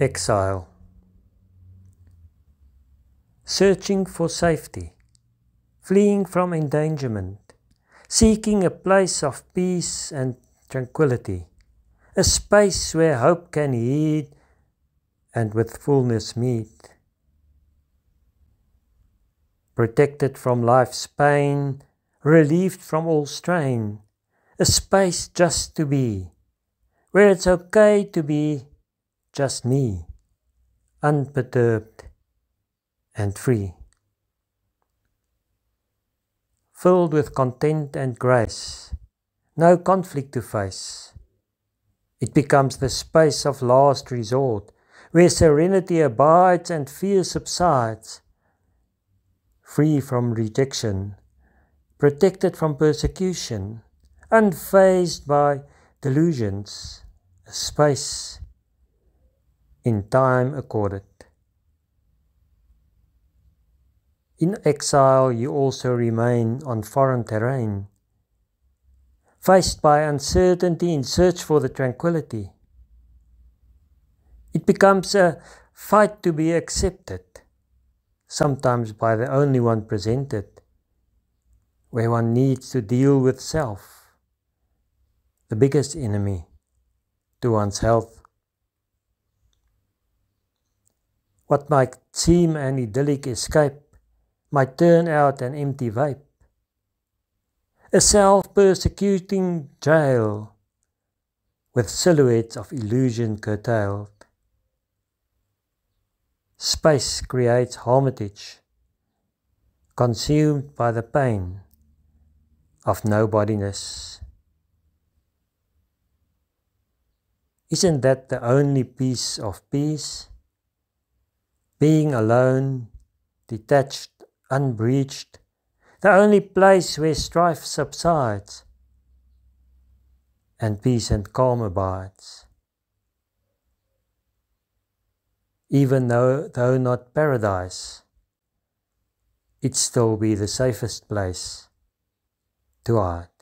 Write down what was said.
Exile. Searching for safety, fleeing from endangerment, seeking a place of peace and tranquility, a space where hope can heed and with fullness meet. Protected from life's pain, relieved from all strain, a space just to be, where it's okay to be just me, unperturbed and free. Filled with content and grace, no conflict to face. It becomes the space of last resort, where serenity abides and fear subsides. Free from rejection, protected from persecution, unfazed by delusions, a space in time accorded. In exile, you also remain on foreign terrain, faced by uncertainty in search for the tranquility. It becomes a fight to be accepted, sometimes by the only one presented, where one needs to deal with self, the biggest enemy to one's health. What might seem an idyllic escape might turn out an empty vape. A self-persecuting jail with silhouettes of illusion curtailed. Space creates hermitage, consumed by the pain of nobodiness. Isn't that the only piece of peace? Being alone, detached, unbreached, the only place where strife subsides and peace and calm abides. Even though, though not paradise, it still be the safest place to hide.